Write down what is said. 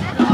Bye.